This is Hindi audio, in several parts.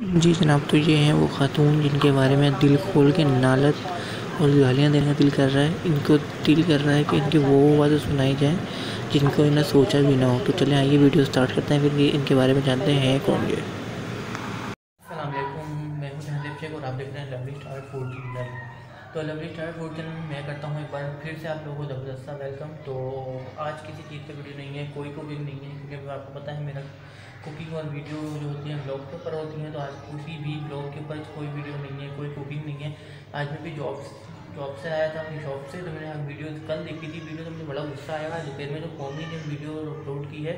जी जनाब तो ये हैं वो ख़ातून जिनके बारे में दिल खोल के नालत और गालियाँ देना दिल कर रहा है। इनको दिल कर रहा है कि इनकी वो बातें सुनाई जाए जिनको इन्हें सोचा भी ना हो। तो चले, आइए वीडियो स्टार्ट करते हैं, फिर इनके बारे में जानते हैं कौन ये। मैं हूँ शेख और आप देख रहे हैं लवली स्टार तो लवली स्टार फ़ूड चैनल मैं करता हूँ एक बार फिर से आप लोगों को ज़बरदस्त वेलकम तो आज किसी चीज़ पर वीडियो नहीं है, कोई को भी नहीं है, क्योंकि आपको पता है मेरा कुकिंग और वीडियो जो होती हैं ब्लॉग के ऊपर होती हैं तो आज किसी भी ब्लॉग के ऊपर कोई वीडियो नहीं है, कोई कुकिंग नहीं है। आज मैं भी जॉब जॉब से आया था, अपनी शॉप से तो मैंने वीडियो कल देखी थी वीडियो तो मुझे बड़ा गुस्सा आया दोपहर में जो कौमी ने वीडियो अपलोड की है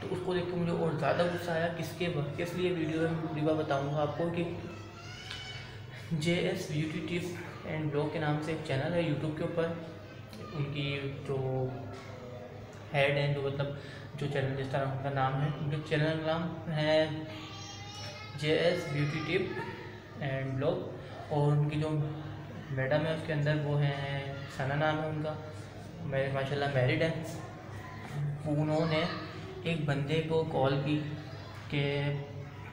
तो उसको देख के मुझे और ज़्यादा गुस्सा आया। किसके, किस लिए वीडियो में पूरी बार बताऊँगा आपको कि J S beauty tip and blog के नाम से एक चैनल है यूट्यूब के ऊपर। उनकी जो हेड हैं, जो मतलब जो चैनल जिस तरह उनका नाम है। उनके चैनल का नाम है J S beauty tip and blog और उनकी जो मैडम है, उसके अंदर वो हैं सना नाम है उनका। मेरे माशाल्लाह मैरिड है। उन्होंने एक बंदे को कॉल की कि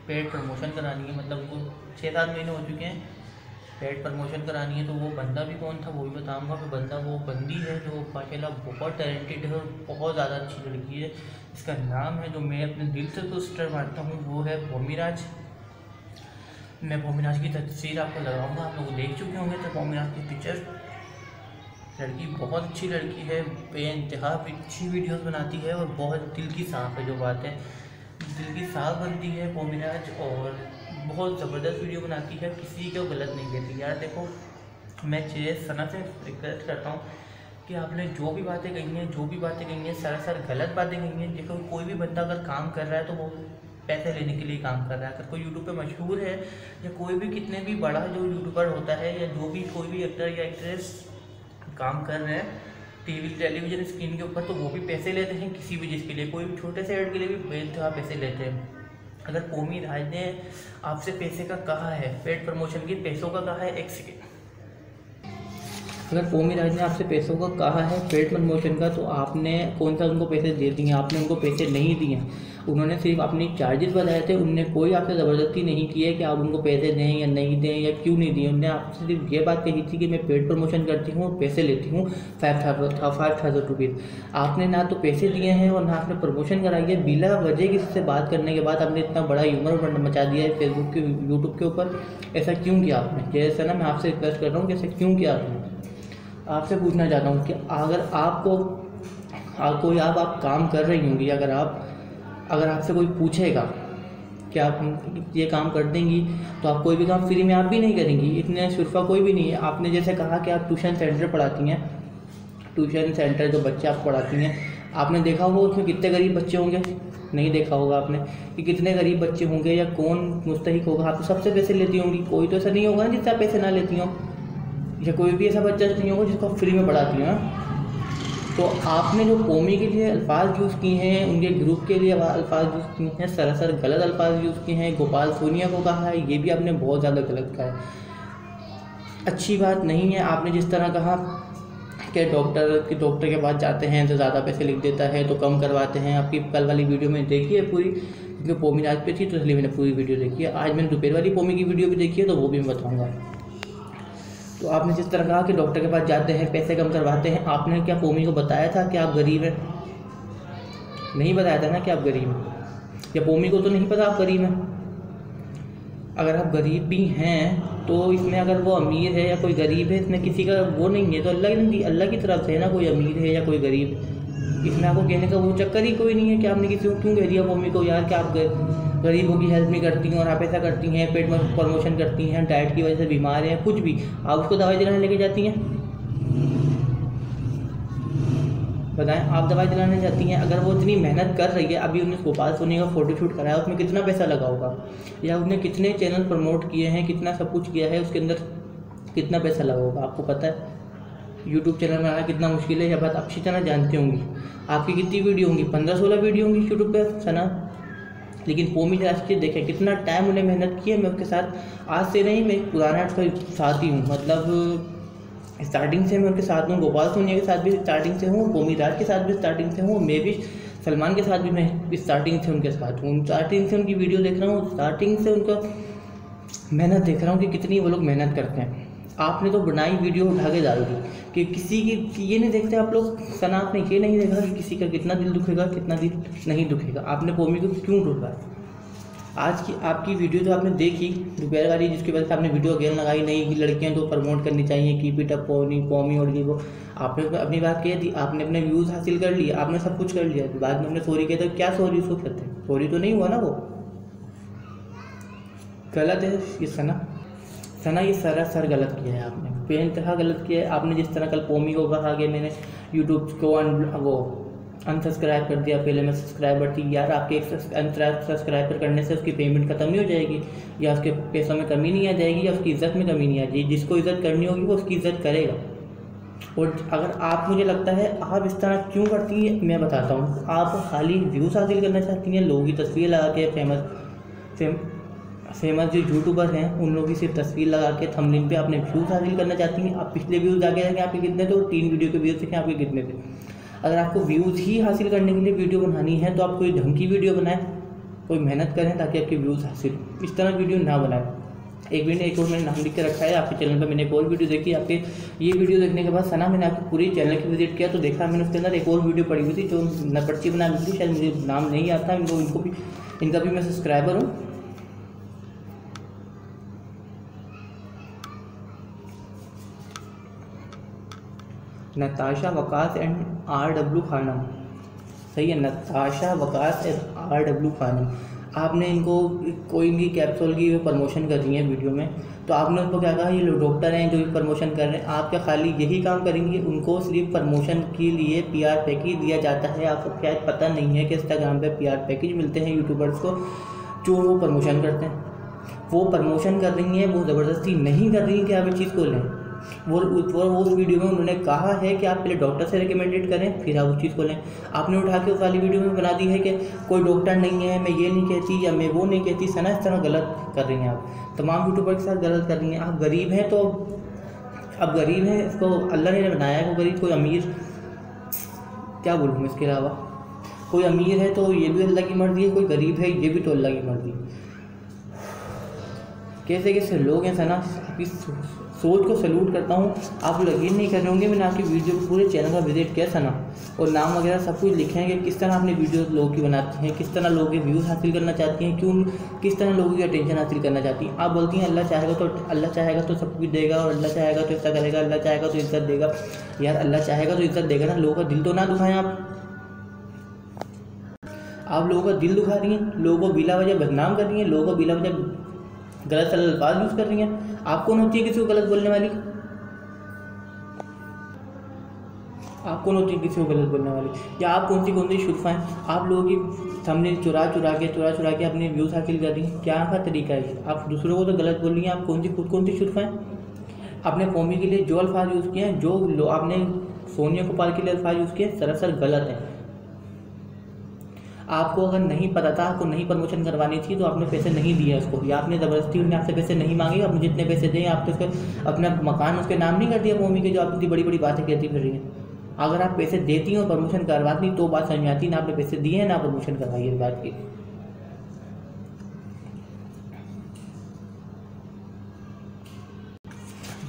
पेड प्रमोशन करानी है। मतलब उनको छः सात महीने हो चुके हैं। पेड प्रमोशन करानी है तो वो बंदा भी कौन था, वो भी बताऊँगा। कि बंदा वो बंदी है जो माशाल्लाह बहुत टैलेंटेड है और बहुत ज़्यादा अच्छी लड़की है। इसका नाम है जो मैं अपने दिल से तो स्टर मारता हूँ, वो है भोमीराज। मैं भोमीराज की तस्वीर आपको लगाऊँगा, आप लोग देख चुके होंगे तो भोमीराज की पिक्चर लड़की बहुत अच्छी लड़की है बे इंतहा अच्छी वीडियोस बनाती है और बहुत दिल की साफ़ है जो बात है दिल की साफ़ बनती है भोमीराज और बहुत ज़बरदस्त वीडियो बनाती है, किसी को गलत नहीं कहती। यार देखो, मैं चे सना से रिक्वेस्ट करता हूँ कि आपने जो भी बातें कही हैं, जो भी बातें कही हैं सरासर गलत बातें कही हैं। देखो, कोई भी बंदा अगर काम कर रहा है तो वो पैसे लेने के लिए काम कर रहा है। अगर कोई यूट्यूब पे मशहूर है, या कोई भी कितने भी बड़ा जो यूट्यूबर होता है, या जो भी कोई भी एक्टर या एक्ट्रेस काम कर रहे हैं, टीवी टेलीविज़न स्क्रीन के ऊपर तो वो भी पैसे लेते हैं किसी भी चीज़ के लिए। कोई भी छोटे से एड के लिए भी बेनतहा पैसे लेते हैं। अगर कौमी राज ने आपसे पैसे का कहा है पेड प्रमोशन की पैसों का कहा है, एक सेकेंड अगर कौमी राज ने आपसे पैसों का कहा है पेड प्रमोशन का तो आपने कौन सा उनको पैसे दे दिए आपने उनको पैसे नहीं दिए उन्होंने सिर्फ़ अपनी चार्जेस बताए थे, उनने कोई आपसे ज़बरदस्ती नहीं की है कि आप उनको पैसे दें या नहीं दें या क्यों नहीं दिए उन्होंने आपसे सिर्फ़ ये बात कही थी कि मैं पेड प्रमोशन करती हूँ पैसे लेती हूँ five thousand five thousand rupees आपने ना तो पैसे दिए हैं और ना आपने प्रमोशन कराई है। बिला वजह किसी से बात करने के बाद आपने इतना बड़ा ह्यूमर मचा दिया है फेसबुक के यूट्यूब के ऊपर। ऐसा क्यों किया आपने? जैसा ना मैं आपसे रिक्वेस्ट कर रहा हूँ कि ऐसा क्यों किया आपने? आपसे पूछना चाहता हूँ कि अगर आपको आप कोई आप आप काम कर रही होंगी, अगर आप, अगर आपसे कोई पूछेगा कि आप ये काम कर देंगी तो आप कोई भी काम फ्री में आप भी नहीं करेंगी। इतने सुरफा कोई भी नहीं है। आपने जैसे कहा कि आप ट्यूशन सेंटर पढ़ाती हैं। ट्यूशन सेंटर जो बच्चे आप पढ़ाती हैं, आपने देखा होगा उसमें कितने गरीब बच्चे होंगे? नहीं देखा होगा आपने कि कितने गरीब बच्चे होंगे या कौन मुस्तक होगा? आप तो सबसे पैसे लेती होंगी। कोई तो ऐसा नहीं होगा ना आप पैसे ना लेती हों। या कोई भी ऐसा बच्चा नहीं होगा जिसको आप फ्री में पढ़ाती हो तो आपने जो कौमी के लिए अल्फाज यूज़ किए हैं, उनके ग्रुप के लिए अल्फाज यूज़ किए हैं, सरासर गलत अल्फाज यूज़ किए हैं, गोपाल सोनिया को कहा है, ये भी आपने बहुत ज़्यादा गलत कहा है। अच्छी बात नहीं है, आपने जिस तरह कहा कि डॉक्टर के डॉक्टर के पास जाते हैं तो ज़्यादा पैसे लिख देता है तो कम करवाते हैं, आपकी कल वाली वीडियो में देखी है पूरी क्योंकि पोमी आज पे थी तो इसलिए मैंने पूरी वीडियो देखी है। आज मैंने दोपहर वाली पोमी की वीडियो भी देखी है तो वो भी मैं बताऊँगा। तो आपने जिस तरह कहा कि डॉक्टर के पास जाते हैं, पैसे कम करवाते हैं, आपने क्या पोमी को बताया था कि आप गरीब हैं? नहीं बताया था ना कि आप गरीब हैं? या पोमी को तो नहीं पता आप गरीब हैं? अगर आप गरीब भी हैं तो इसमें अगर वो अमीर है या कोई गरीब है, इसमें किसी का वो नहीं है तो अल्लाह की अल्लाह की तरफ़ से है ना कोई अमीर है या कोई गरीब? इसमें आपको कहने का वो चक्कर ही कोई नहीं है कि आपने किसी को क्यों कह दिया पोमी को, यार कि आप गरीबों की हेल्प नहीं करती हैं और आप ऐसा करती हैं, पेट में प्रमोशन करती हैं डाइट की वजह से बीमार हैं, कुछ भी, आप उसको दवाई दिलाने लेके जाती हैं? बताएँ, आप दवाई दिलाने जाती हैं, अगर वो इतनी मेहनत कर रही है, अभी उन्हें गोपाल सोनी का फ़ोटोशूट कराया, उसमें कितना पैसा लगा होगा? या उसने कितने चैनल प्रमोट किए हैं, कितना सब कुछ किया है, उसके अंदर कितना पैसा लगा होगा? आपको पता है यूट्यूब चैनल बनाना कितना मुश्किल है यह बात अच्छी तरह जानती होंगी। आपकी कितनी वीडियो होंगी? पंद्रह सोलह वीडियो होंगी यूट्यूब पर सना? लेकिन पोमी राष्ट्रीय देखें, कितना टाइम उन्हें मेहनत की है, मैं उसके साथ आज से नहीं, मैं पुराना का साथ ही। हूँ मतलब स्टार्टिंग से मैं उनके साथ हूँ, गोपाल सोनिया के साथ भी स्टार्टिंग से हूँ पोमी राज के साथ भी स्टार्टिंग से हूँ, मैं भी सलमान के साथ भी मैं स्टार्टिंग से उनके साथ हूँ। स्टार्टिंग से उनकी वीडियो देख रहा हूँ स्टार्टिंग से उनका मेहनत देख रहा हूँ कि कितनी वो लोग मेहनत करते हैं। आपने तो बनाई वीडियो उठा के डाल दी कि किसी की ये नहीं देखते आप लोग सना आपने ये नहीं देखा कि किसी का कितना दिल दुखेगा, कितना दिल नहीं दुखेगा। आपने पोमी को क्यों ढूंढा आज की, आपकी वीडियो जो आपने देखी, दोपहर वाली, जिसकी वजह से आपने वीडियो अगेन लगाई नहीं कि लड़कियाँ तो प्रमोट करनी चाहिए की पिट अप पोनी पोमी और ये वो। आपने अपनी बात कह दी, आपने अपने व्यूज़ हासिल कर लिए, आपने सब कुछ कर लिया। बाद में अपने सॉरी कहते तो क्या सॉरी उसको कहते हैं? सॉरी तो नहीं हुआ ना वो? गलत है ये सना, ये सरासर गलत किया है आपने। पेन बेनतहा गलत किया है? आपने जिस तरह कल पोमी को कहा कि मैंने यूट्यूब को वो अनसब्सक्राइब कर दिया, पहले मैं सब्सक्राइबर थी, यार आपके एक सब्सक्राइबर करने से उसकी पेमेंट खत्म नहीं हो जाएगी? या उसके पैसों में कमी नहीं आ जाएगी, या उसकी इज़्ज़त में कमी नहीं आ जाएगी? जिसको इज़्ज़त करनी होगी, वो उसकी इज़्ज़त करेगा। और अगर आप, मुझे लगता है, आप इस तरह क्यों करती हैं, मैं बताता हूँ। आप खाली व्यूज़ हासिल करना चाहती हैं, लोगों की तस्वीर लगा के फ़ेमस फेम फ़ेमस जो यूट्यूबर हैं, उन लोगों की सिर्फ़ तस्वीर लगा के थंबनेल पे अपने व्यूज़ हासिल करना चाहती हैं। आप पिछले व्यूज़ जाके देखें, आपके कितने थे? और तीन वीडियो के व्यूज़ देखें, आपके कितने थे? अगर आपको व्यूज़ ही हासिल करने के लिए वीडियो बनानी है तो आप कोई ढंग की वीडियो बनाएँ, कोई मेहनत करें, ताकि आपके व्यूज़ हासिल इस तरह वीडियो ना बनाएँ। एक वीडियो एक और मैंने नाम लिख के रखा है, आपके चैनल पर मैंने एक और वीडियो देखी, आपके ये वीडियो देखने के बाद सना, मैंने आपकी पूरी चैनल की विज़िट किया तो देखा मैंने उसके अंदर एक और वीडियो पड़ी हुई थी, जो न बना हुई थी, शायद मुझे नाम नहीं आता इनको इनको भी, इनका भी मैं सब्सक्राइबर हूँ। Natasha Waqas and R W Khanam. सही है, Natasha Waqas and R W Khanam. आपने इनको, कोई भी कैप्सूल की प्रमोशन कर रही है वीडियो में तो आपने उनको क्या कहा? ये डॉक्टर हैं जो भी प्रमोशन कर रहे हैं। आप क्या खाली यही काम करेंगे उनको सिर्फ़ प्रमोशन के लिए पीआर पैकेज दिया जाता है? आपको क्या पता नहीं है कि इंस्टाग्राम पे पीआर पैकेज मिलते हैं यूट्यूबर्स को, जो वो प्रमोशन करते हैं। वो प्रमोशन कर रही हैं, वो ज़बरदस्ती नहीं कर रही कि आप इस चीज़ को लें। वो वो उस वीडियो में उन्होंने कहा है कि आप पहले डॉक्टर से रिकमेंडेड करें, फिर आप उस चीज़ को लें। आपने उठा के उस वाली वीडियो में बना दी है कि कोई डॉक्टर नहीं है, मैं ये नहीं कहती या मैं वो नहीं कहती, सना इस तरह गलत कर रही हैं आप। तमाम यूट्यूबर के साथ गलत कर रही हैं। आप गरीब हैं तो अब गरीब हैं, इसको अल्लाह ने बनाया है, वो गरीब, कोई अमीर, क्या बोलूँ इसके अलावा? कोई अमीर है तो ये भी अल्लाह की मर्ज़ी है, कोई गरीब है, ये भी तो अल्लाह की मर्ज़ी कैसे कैसे लोग हैं सना सोच को सल्यूट करता हूँ। आप यकीन नहीं कर रहे होंगे, मैंने आपकी वीडियो पूरे चैनल का विज़िट किया सना और नाम वगैरह सब कुछ लिखे हैं कि किस तरह आपने वीडियो लोगों की बनाती हैं, किस तरह लोगों के व्यूज़ हासिल करना चाहती हैं, क्यों, किस तरह लोगों की अटेंशन हासिल करना चाहती हैं। आप बोलती हैं, अल्लाह चाहेगा तो अल्लाह चाहेगा तो सब कुछ देगा और अल्लाह चाहेगा तो ऐसा करेगा, अल्लाह चाहेगा तो इज़्ज़त देगा। यार, अल्लाह चाहेगा तो इज़्ज़त देगा ना। लोगों का दिल तो ना दुखाएँ आप। आप लोगों का दिल दुखा रही हैं, लोगों को बिला वजह बदनाम कर रही हैं, लोगों को बिला वजह गलत अल्फाज यूज़ कर रही हैं। आप कौन होती है किसी को गलत बोलने वाली? आप कौन होती है किसी को गलत बोलने वाली? या आप कौन सी कौन सी शुल्फा हैं? आप लोगों की सामने चुरा चुरा के, चुरा चुरा के अपने व्यूज़ हासिल कर रही क्या का तरीका है? आप दूसरों को तो गलत बोल रही हैं, आप कौन सी, खुद कौन सी शुल्फा हैं? आपने कौमी के लिए जो अल्फाज यूज़ किए हैं, जो आपने सोनिया गोपाल के लिए अल्फाज यूज़ किए हैं, सरासर गलत है। आपको अगर नहीं पता था, आपको नहीं प्रमोशन करवानी थी तो आपने पैसे नहीं दिए उसको या आपने ज़बरदस्ती उन्हें आपसे पैसे नहीं मांगे, आप मुझे इतने पैसे दें, आपने उसके, अपना मकान, उसके नाम नहीं कर दिया मम्मी के, जो आप इतनी बड़ी बड़ी बातें कहती फिर रही हैं। अगर आप पैसे देती हो प्रमोशन करवाती तो बात समझ आती ना आपने पैसे दिए हैं, ना प्रमोशन करवाई बात की।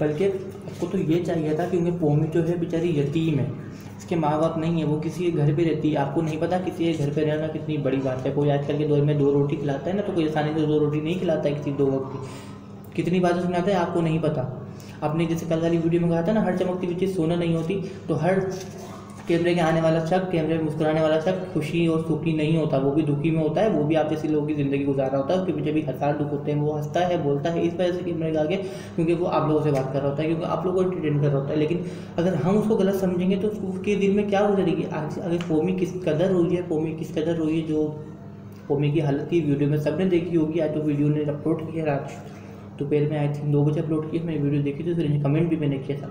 बल्कि आपको तो ये चाहिए था कि उन्हें पोमी जो है बेचारी यतीम है। इसके माँ बाप नहीं है, वो किसी के घर पे रहती है। आपको नहीं पता किसी के घर पे रहना कितनी बड़ी बात है। कोई आजकल के दौर में दो रोटी खिलाता है ना तो कोई आसानी से दो रोटी नहीं खिलाता है किसी दो वक्त की कितनी बातें सुनाता है, आपको नहीं पता। आपने जैसे कल वाली वीडियो में कहा था ना, हर चमकती हुई चीज़ सोना नहीं होती तो हर कैमरे के आने वाला शख्स, कैमरे में मुस्कुराने वाला शख्स खुशी और सुखी नहीं होता, वो भी दुखी में होता है, वो भी आप जैसे लोगों की ज़िंदगी गुजार रहा होता है, उसके पीछे भी हज़ार दुख होते हैं, वो हंसता है, बोलता है, इस वजह से कैमरे के आगे, क्योंकि वो आप लोगों से बात कर रहा होता है, क्योंकि आप लोगों को इंटरटेन कर रहा होता है, लेकिन अगर हम उसको गलत समझेंगे तो उसके दिल में क्या गुजरेगी अगर कौमी किस कदर हुई है कौमी किस कदर हुई है, जो कौमी की हालत की वीडियो में सबने देखी होगी, आज जो वीडियो ने अपलोड किया रात दोपहर में, आई थी दो बजे अपलोड किया, मैंने वीडियो देखी थी फिर कमेंट भी मैंने किया था।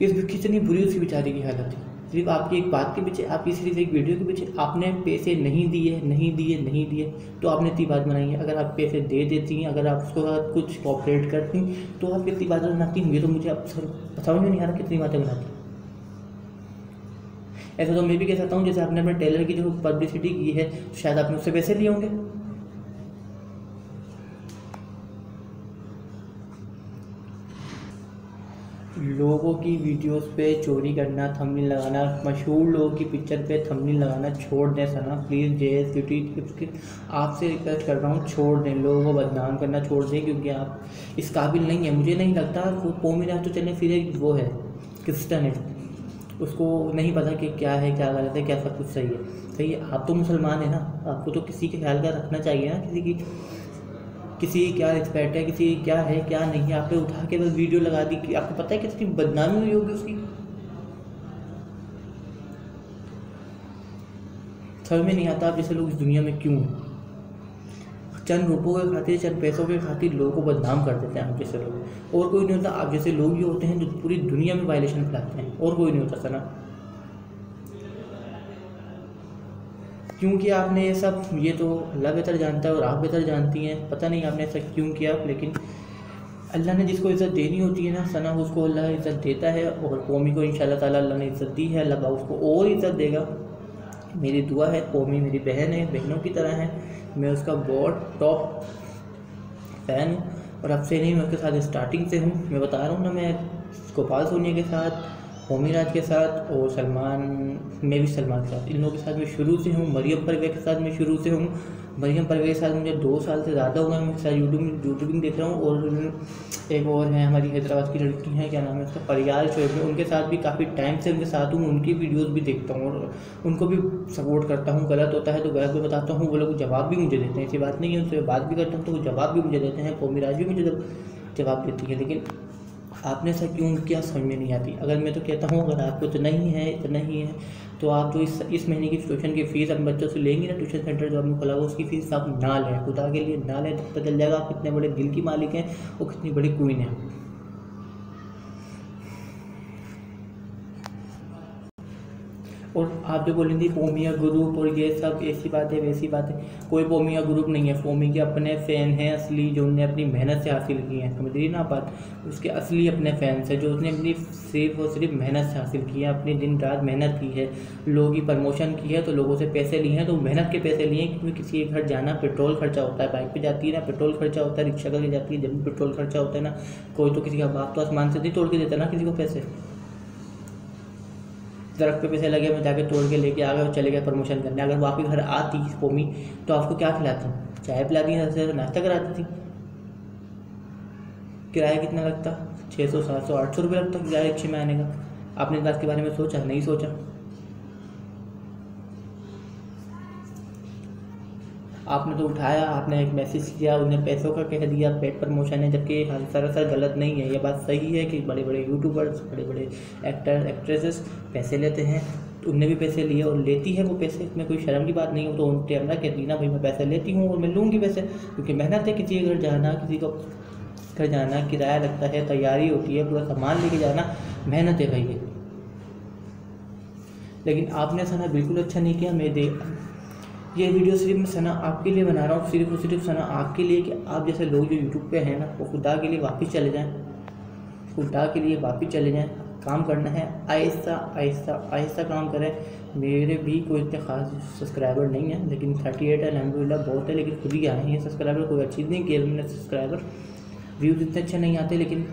इस कितनी बुरी उसी बेचारी की हालत थी। सिर्फ़ आपकी एक बात के पीछे आपकी सिर्फ़ एक वीडियो के पीछे, आपने पैसे नहीं दिए नहीं दिए नहीं दिए तो आपने इतनी बात बनाई है। अगर आप पैसे दे देती हैं, अगर आप उसको अगर कुछ कॉपरेट करती हैं तो आप कितनी बातें बनाती हैं ये तो मुझे अब समझ में नहीं आ रहा कितनी बातें बनाती ऐसा तो मैं भी कह सकता हूँ, जैसे आपने अपने टेलर की जो पब्लिसिटी की है, शायद आपने उससे पैसे लिए होंगे। लोगों की वीडियोस पे चोरी करना, थंबनेल लगाना, मशहूर लोगों की पिक्चर पे थंबनेल लगाना छोड़ दें Sana. Please J S tips आपसे रिक्वेस्ट कर रहा हूँ, छोड़ दें। लोगों को बदनाम करना छोड़ दें, क्योंकि आप, इस काबिल नहीं है। मुझे नहीं लगता वो पोमिना तो चले, फिर एक वो है, क्रिस्टन है। उसको नहीं पता कि क्या है, क्या गलत है, क्या सब कुछ सही है। सही है, आप तो मुसलमान है ना। आपको तो किसी के ख्याल का रखना चाहिए ना, किसी की किसी क्या रिस्पेक्ट है, किसी क्या है, क्या नहीं है, आपने उठा के बस वीडियो लगा दी कि आपको पता है कितनी बदनामी हुई होगी उसकी? समझ में नहीं आता आप जैसे लोग इस दुनिया में क्यों चंद रुपयों के खातिर, चंद पैसों के खातिर लोगों को बदनाम कर देते हैं आप जैसे लोग। और कोई नहीं होता, आप जैसे लोग ही होते हैं जो पूरी दुनिया में वायलेशन फैलाते हैं। और कोई नहीं होता सना क्योंकि आपने ये सब, ये तो अल्लाह बेहतर जानता है और आप बेहतर जानती हैं। पता नहीं आपने ऐसा क्यों किया, लेकिन अल्लाह ने जिसको इज़्ज़त देनी होती है ना, सना उसको अल्लाह इज़्ज़त देता है और कौमी को इन ताला अल्लाह ने इज़्ज़त दी है। अल्लाह उसको और इज़्ज़त देगा। मेरी दुआ है, कौमी मेरी बहन है, बहनों की तरह है। मैं उसका बहुत टॉप फ़ैन हूँ और अब से नहीं, मैं उसके साथ स्टार्टिंग से हूँ। मैं बता रहा हूँ ना, मैं गोपाल सोनिया के साथ होमी राज के साथ और सलमान, मैं भी सलमान के साथ। इन लोगों के साथ मैं शुरू से हूँ, मरियम परवेज के साथ मैं शुरू से हूँ। मरियम परवेज के साथ मुझे दो साल से ज़्यादा हुआ है, मैं साथ यूट्यूब में यूट्यूबिंग देख रहा हूँ और एक और है हमारी हैदराबाद की लड़की हैं, क्या नाम है उसका, परियाल में उनके साथ भी काफ़ी टाइम से उनके साथ हूँ, उनकी वीडियोज़ भी देखता हूँ और उनको भी सपोर्ट करता हूँ। गलत होता है तो गलत भी बताता हूँ, वो लोग जवाब भी मुझे देते हैं, ऐसी बात नहीं है, उनसे बात भी करता हूँ तो वो जवाब भी मुझे देते हैं कोमी राज भी मुझे जवाब देती है, लेकिन आपने ऐसा क्यों, किया समझ में नहीं आती? अगर मैं तो कहता हूँ, अगर आपको इतना ही है, इतना ही है तो आप जो इस इस महीने की ट्यूशन की फ़ीस अपने बच्चों से लेंगे ना ट्यूशन सेंटर जो आपने खोला हुआ उसकी फ़ीस आप ना लें, खुदा के लिए ना लें तो पता चल जाएगा आप कितने बड़े दिल की मालिक हैं और कितनी बड़ी क्वीन है। और आप जो बोलेंगे पोमिया ग्रुप और ये सब ऐसी बात है वैसी बात है कोई पोमिया ग्रुप नहीं है। पोमी के अपने फ़ैन हैं असली, जो उन्हें अपनी मेहनत से हासिल किए हैं, समझ रही ना बात? उसके असली अपने फैंस हैं, जो उसने अपनी सिर्फ़ और सिर्फ़ मेहनत से हासिल की है, अपनी दिन रात मेहनत की है। लोगों की प्रमोशन की है तो लोगों से पैसे लिए हैं तो मेहनत के पैसे लिए हैं, क्योंकि किसी के घर जाना पेट्रोल खर्चा होता है, बाइक पर जाती है ना, पेट्रोल खर्चा होता है, रिक्शा करके जाती है, जब भी पेट्रोल खर्चा होता है ना, कोई तो किसी का बाप तो आसमान से नहीं तोड़ के देता ना किसी को पैसे। दरख्त पे पैसे लगे, मैं जाके तोड़ के लेके आ गया और चले गए प्रमोशन करने। अगर वो आपके घर आती कौमी तो आपको क्या खिलाती? चाय पिलाती हैं नाश्ता कराती थी। किराया कितना लगता? छः सौ, सात सौ, आठ सौ रुपये लगता किराया रिक्शे में आने का। आपने इस बात के बारे में सोचा? नहीं सोचा? आपने तो उठाया, आपने एक मैसेज किया, उन्हें पैसों का कह दिया पेड प्रमोशन है, जबकि सरासर गलत नहीं है। ये बात सही है कि बड़े बड़े यूट्यूबर्स बड़े बड़े एक्टर एक्ट्रेसेस पैसे लेते हैं। उनने भी पैसे लिए और लेती है वो पैसे। इसमें कोई शर्म की बात नहीं हो तो उन कैमरा कहती ना, भाई, मैं पैसे लेती हूँ और मैं लूँगी पैसे। क्योंकि मेहनत है किसी के घर जाना, किसी को घर जाना, किराया लगता है, तैयारी होती है, पूरा सामान लेके जाना, मेहनत है भाई लेकिन आपने सना बिल्कुल अच्छा नहीं किया, मैं दे ये वीडियो सिर्फ़ मैं सना आपके लिए बना रहा हूँ, सिर्फ़ और सिर्फ़ सना आपके लिए कि आप जैसे लोग जो यूट्यूब पे हैं ना, वो खुदा के लिए वापस चले जाएँ। खुदा के लिए वापस चले जाएँ। काम करना है, आहिस्ता आहिस्ता आहिस्ता काम करें। मेरे भी कोई इतने खास सब्सक्राइबर नहीं है, लेकिन थर्टी एट अलहमदिल्ला बहुत है, लेकिन खुद ही आए हैं। सब्सक्राइबर कोई अच्छी नहीं किया मैंने सब्सक्राइबर व्यूज़ इतने अच्छे नहीं आते, लेकिन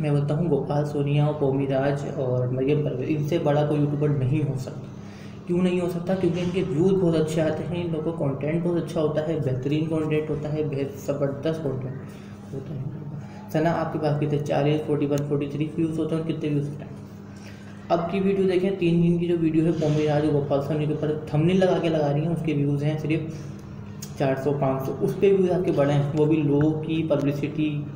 मैं बोलता हूँ, गोपाल, सोनिया और पोमी राज और मरियम परवेज इनसे बड़ा कोई यूट्यूबर नहीं हो सकता। क्यों नहीं हो सकता? क्योंकि इनके व्यूज़ बहुत अच्छे आते हैं, इन लोगों का कंटेंट बहुत अच्छा होता है, बेहतरीन कंटेंट होता है, बेहद ज़बरदस्त कंटेंट होता है। सना, आपके पास कितने चालीस forty one forty three views होते हैं कितने व्यूज़ होते हैं? अब की वीडियो देखें, तीन दिन की जो वीडियो है पौमी राज गोपाल सोनी के ऊपर थमनी लगा के लगा रही हैं, उसके व्यूज़ हैं सिर्फ़ चार सौ, पाँच सौ, उस पर व्यूज़ आपके बड़े हैं। वो भी लोगों की पब्लिसिटी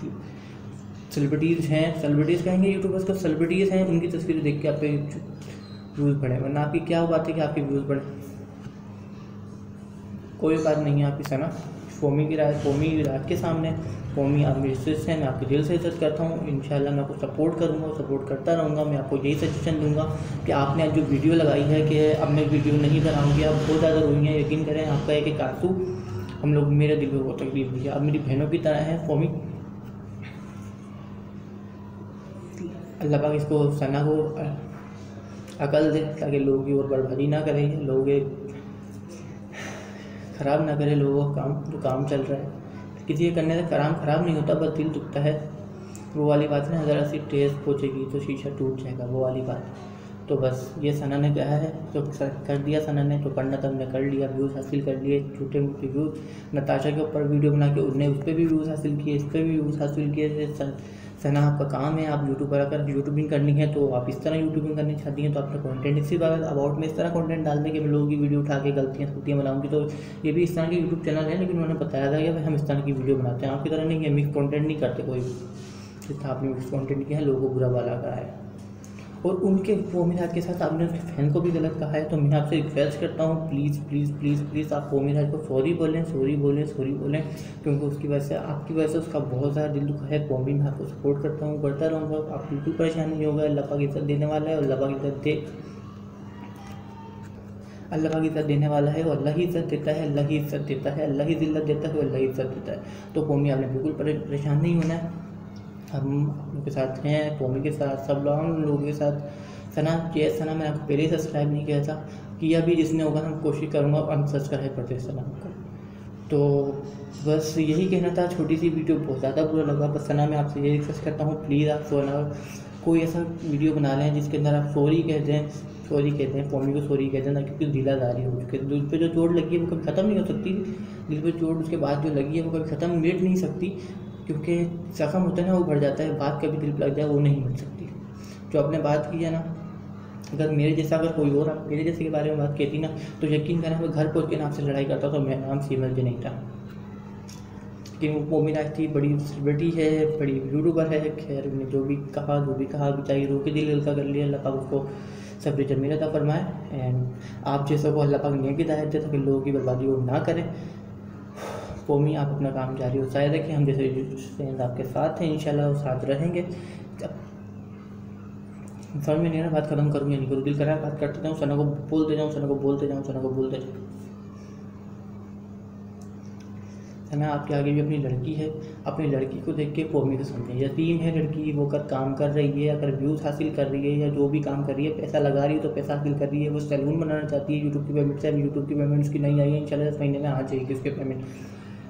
सेलिब्रिटीज़ हैं। सेलिब्रिटीज़ कहेंगे यूट्यूबर्स को सेलिब्रिटीज़ हैं, उनकी तस्वीरें देख के आप व्यूज़ बढ़े। वरना आपकी क्या बात है कि आपके व्यूज़ बढ़े? कोई बात नहीं है आपकी सना फोमी की राय, फोमी रात के सामने, फोमी आप मेरी है मैं आपकी दिल से इज़्ज़त करता हूँ। इन मैं आपको सपोर्ट करूँगा सपोर्ट करता रहूँगा। मैं आपको यही सजेशन दूँगा कि आपने आज जो वीडियो लगाई है कि अब मैं वीडियो नहीं बनाऊँगी, आप बहुत ज़्यादा रोई हैं, यकीन करें, आपका एक एक आँसू हम लोग मेरे दिल में बहुत तकलीफ़ हुई है अब मेरी बहनों की तरह है, फोमी। अल्लाह पाक इसको सना को अकल दे ताकि लोगों की और बर्बादी ना करें, लोग ख़राब ना करें, लोगों का काम, जो काम चल रहा है। किसी के करने से काम ख़राब नहीं होता, बस दिल दुखता है। वो वाली बात ना, ज़रा सी टेस्ट पहुँचेगी तो शीशा टूट जाएगा, वो वाली बात। तो बस ये सना ने कहा है तो कर दिया सना ने तो करना तो हमने कर लिया व्यूज़ हासिल कर लिए छोटे मोटे व्यूज़ नताशा के ऊपर वीडियो बना के उनने उस पर भी व्यूज़ हासिल किए, इस पर भी व्यूज़ हासिल किए सना आपका काम है, आप यूट्यूब पर अगर यूट्यूबिंग करनी है तो आप इस तरह यूट्यूबिंग करनी चाहती हैं तो आपका कंटेंट इसी बार अबाउट में इस तरह कंटेंट डाल दें कि मैं लोगों की वीडियो उठा के गलतियाँ सलतियाँ बनाऊँगी तो ये भी इस तरह की यूट्यूब चैनल है, लेकिन उन्होंने बताया था कि भाई हम इस तरह की वीडियो बनाते हैं, आपकी तरह नहीं है मिक्स कॉन्टेंट नहीं करते कोई भी। जितना आपने मिक्स कॉन्टेंट किया है लोगों को बुरा वाला कहा है। और उनके फोमिराज के साथ आपने उसके फ़ैन को भी गलत कहा है तो मैं आपसे रिक्वेस्ट करता हूँ प्लीज़ प्लीज़ प्लीज़ प्लीज़ आप फोमिराज को सॉरी बोलें सॉरी बोलें सॉरी बोलें, क्योंकि उसकी वजह से, आपकी वजह से उसका बहुत ज़्यादा दिल दुखा है। पोमी मैं आपको सपोर्ट करता हूँ, करता रहूँगा। आप बिल्कुल परेशान नहीं होगा, अल्लाह पाक इज़्ज़त देने वाला है और अल्लाह पाक इज़्ज़त दे, अल्लाह पाक इज़्ज़त देने वाला है और अल्लाह ही इज़्ज़त देता है, अल्लाह ही इज़्ज़त देता है, अल्लाह ही जिल्लत देता है अल्लाह ही इज़्ज़त देता है। तो कौमी आपने बिल्कुल परेशान नहीं होना है। हम उनके साथ हैं कौमी के साथ, सब लोग, हम लोगों के साथ। सना ये सना मैंने आपको पहले ही सब्सक्राइब नहीं किया था किया भी जिसने होगा हम कोशिश करूँगा अनसब्सक्राइब करते सना को। तो बस यही कहना था, छोटी सी वीडियो बहुत ज़्यादा बुरा लगा, बस सना मैं आपसे यही रिक्वेस्ट करता हूँ प्लीज़ आप सोना कोई ऐसा वीडियो बना लें जिसके अंदर आप सॉरी कह दें सॉरी कहते हैं कौमी को सॉरी कहते हैं ना क्योंकि ढीला दिलादारी हो चुकी है। दिल पे जो चोट लगी है वो कभी ख़त्म नहीं हो सकती, दिल पे चोट उसके बाद जो लगी है वो कभी ख़त्म मिट नहीं सकती। क्योंकि जख्म होता है ना, वो बढ़ जाता है, बात कभी दिल पर लग जाए, वो नहीं मिल सकती। जो आपने बात की है ना, अगर मेरे जैसा अगर कोई और मेरे जैसे के बारे में बात कहती ना तो यकीन करें मैं घर पहुँच के नाम से लड़ाई करता तो मेरा नाम सीमल जी नहीं था। लेकिन वो मेरा थी, बड़ी सेलिब्रिटी है, बड़ी यूट्यूबर है, खैर उन्हें जो भी कहा, जो भी कहा चाहिए रो के दिल हल्का कर लिया, अल्लाह पाक उसको सब ज़मीन अदा फरमाए। एंड आप जैसे को अल्लाह पाक नेक हिदायत दे ताकि लोगों की बर्बादी वो ना करें। कौमी आप अपना काम जारी हो शायद कि हम जैसे फ्रेंड आपके साथ हैं इन साथ रहेंगे। समझ में नहीं ना बात खत्म करूँगी नहीं करूँ दिल करा, बात करते जाऊँ, सना को बोलते जाऊँ, सना को बोलते जाऊँ, सना को बोलते जाऊँ। सना आपके आगे भी अपनी लड़की है, अपनी लड़की को देख के कौमी को समझें यतीम है लड़की, वो कर काम कर रही है, अगर व्यूज़ हासिल कर रही है या जो भी काम कर रही है, पैसा लगा रही है तो पैसा हासिल कर रही है। वो सैलून बनाना चाहती है यूट्यूब की पेमेंट से यूट्यूब की पेमेंट उसकी नहीं आई है इन दस महीने में आ जाएगी उसके पेमेंट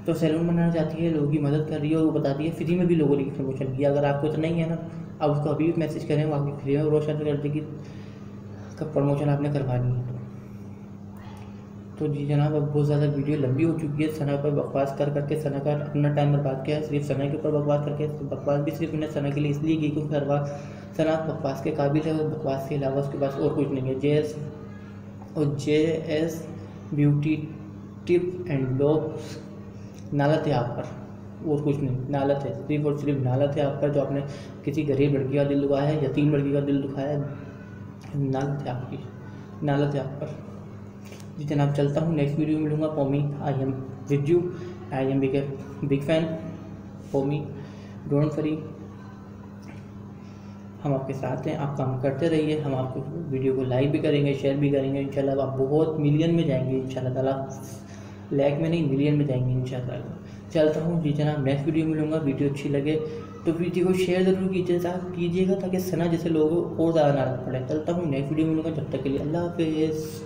तो सैलून बनाना चाहती है, लोगों की मदद कर रही है और वो बताती है, फ्री में भी लोगों ने प्रमोशन किया अगर आपको तो नहीं है ना, आप उसको अभी भी मैसेज करें, वो आपकी फ्री में रोशन कर देगी कब प्रमोशन आपने करवानी है। तो जी जनाब, अब बहुत ज़्यादा वीडियो लंबी हो चुकी है, सना पर बकवास कर करके, सना का अपना टाइम बर्बाद किया सिर्फ़ सना के ऊपर बकवास करके बकवास भी सिर्फ़ उन्हें सना के लिए इसलिए की क्योंकि हर सना बकवास के काबिल है और बकवास के अलावा उसके पास और कुछ नहीं है। जे एस और J S beauty tip and blogs नालत है आप पर, और कुछ नहीं, नालत है। सिर्फ़ और सिर्फ़ नालत है आप पर जो आपने किसी गरीब लड़की का दिल दुखाया है यतीम लड़की का दिल दुखाया है। नालत है आपकी, नालत है आप पर। जी जनाब, चलता हूँ नेक्स्ट वीडियो में मिलूँगा Pomi. I am with you I am big big fan Pomi don't worry हम आपके साथ हैं, आप काम करते रहिए। हम आपको वीडियो को लाइक भी करेंगे शेयर भी करेंगे। इंशाल्लाह आप बहुत मिलियन में जाएँगे, इंशाल्लाह ताला। लैक में नहीं मिलियन में जाएँगे इंशाल्लाह। चलता हूँ जी जनाब नेक्स्ट वीडियो मिलूँगा वीडियो अच्छी लगे तो वीडियो को शेयर ज़रूर कीजिए कीजिएगा ताकि सना जैसे लोगों को और ज़्यादा नाराज़ पड़े। चलता हूँ नेक्स्ट वीडियो मिलूँगा, जब तक के लिए अल्लाह हाफिज़।